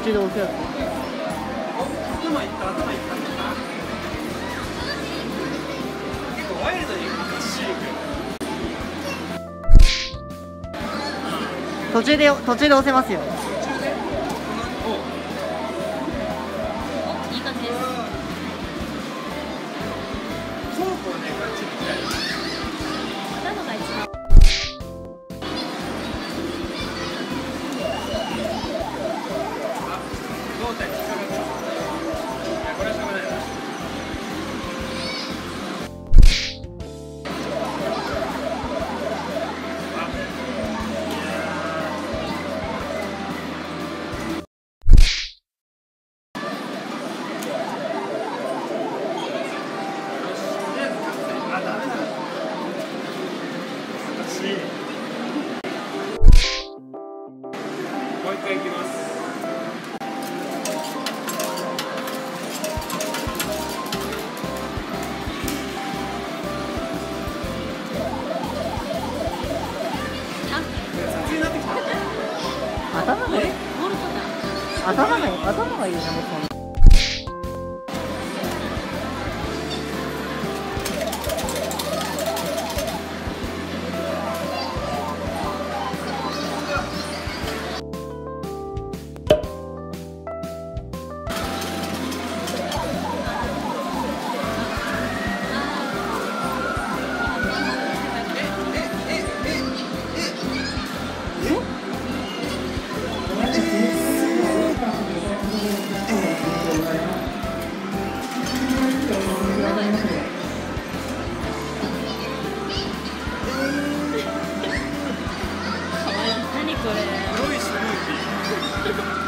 中で押せる途中で途中で押せますよ。もう一回いきます。頭がいい。頭がいい。頭がいいね僕もこれ。すいスムーティー